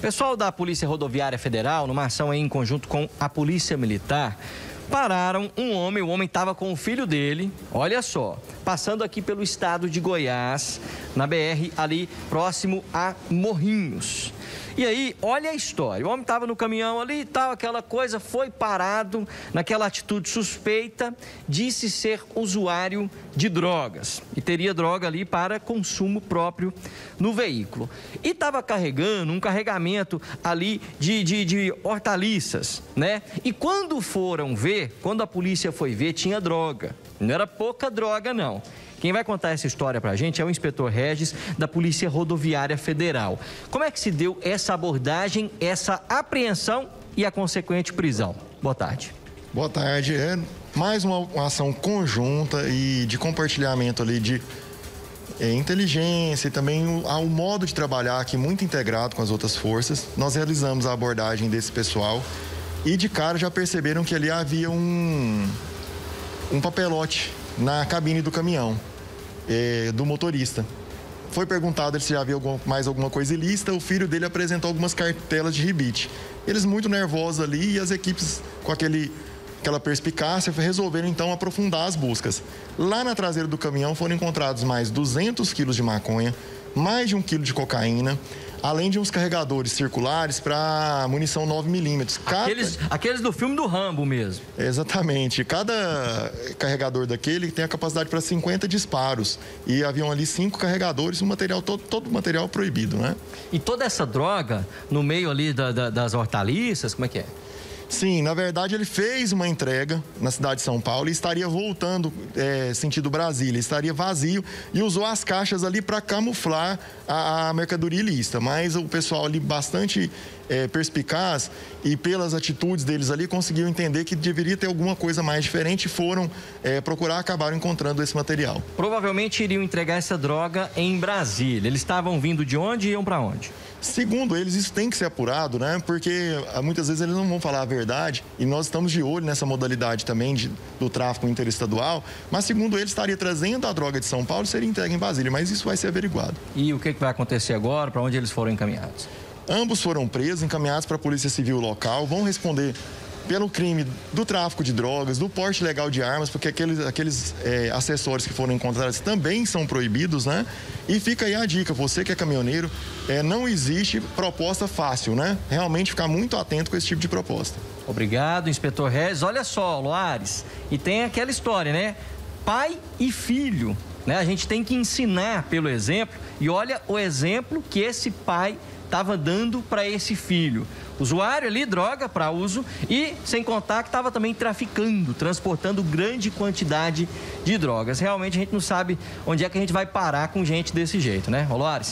Pessoal da Polícia Rodoviária Federal, numa ação em conjunto com a Polícia Militar, pararam um homem, o homem estava com o filho dele, olha só, passando aqui pelo estado de Goiás, na BR ali próximo a Morrinhos. E aí, olha a história. O homem estava no caminhão ali e tal, aquela coisa, foi parado naquela atitude suspeita, disse ser usuário de drogas e teria droga ali para consumo próprio no veículo. E estava carregando um carregamento ali de, de, de hortaliças, né? E quando foram ver, quando a polícia foi ver, tinha droga. Não era pouca droga, não. Quem vai contar essa história para a gente é o inspetor Regis, da Polícia Rodoviária Federal. Como é que se deu essa abordagem, essa apreensão e a consequente prisão? Boa tarde. Boa tarde. É mais uma, uma ação conjunta e de compartilhamento ali de é, inteligência e também o, o modo de trabalhar aqui muito integrado com as outras forças. Nós realizamos a abordagem desse pessoal e de cara já perceberam que ali havia um, um papelote na cabine do caminhão, é, do motorista. Foi perguntado se já havia algum, mais alguma coisa ilícita, o filho dele apresentou algumas cartelas de rebite. Eles muito nervosos ali e as equipes com aquele, aquela perspicácia resolveram então aprofundar as buscas. Lá na traseira do caminhão foram encontrados mais 200 quilos de maconha, mais de um quilo de cocaína, além de uns carregadores circulares para munição 9mm. Cada... Aqueles, aqueles do filme do Rambo mesmo. Exatamente. Cada carregador daquele tem a capacidade para 50 disparos. E haviam ali cinco carregadores, o material todo, todo material proibido, né? E toda essa droga no meio ali da, da, das hortaliças, como é que é? Sim, na verdade ele fez uma entrega na cidade de São Paulo e estaria voltando é, sentido Brasília, estaria vazio e usou as caixas ali para camuflar a, a, mercadoria ilícita. Mas o pessoal ali bastante é, perspicaz e pelas atitudes deles ali conseguiu entender que deveria ter alguma coisa mais diferente e foram é, procurar acabaram encontrando esse material. Provavelmente iriam entregar essa droga em Brasília. Eles estavam vindo de onde e iam para onde? Segundo eles, isso tem que ser apurado, né? Porque ah, muitas vezes eles não vão falar a verdade e nós estamos de olho nessa modalidade também de, do tráfico interestadual. Mas segundo eles, estaria trazendo a droga de São Paulo e seria entregue em Brasília, mas isso vai ser averiguado. E o que vai acontecer agora? Para onde eles foram encaminhados? Ambos foram presos, encaminhados para a Polícia Civil local, vão responder pelo crime do tráfico de drogas, do porte legal de armas, porque aqueles, aqueles é, acessórios que foram encontrados também são proibidos, né? E fica aí a dica, você que é caminhoneiro, é, não existe proposta fácil, né? Realmente ficar muito atento com esse tipo de proposta. Obrigado, inspetor Regis. Olha só, Loares, e tem aquela história, né? Pai e filho, né? A gente tem que ensinar pelo exemplo, e olha o exemplo que esse pai estava dando para esse filho. Usuário ali, droga para uso e, sem contar, que estava também traficando, transportando grande quantidade de drogas. Realmente a gente não sabe onde é que a gente vai parar com gente desse jeito, né, Rolares?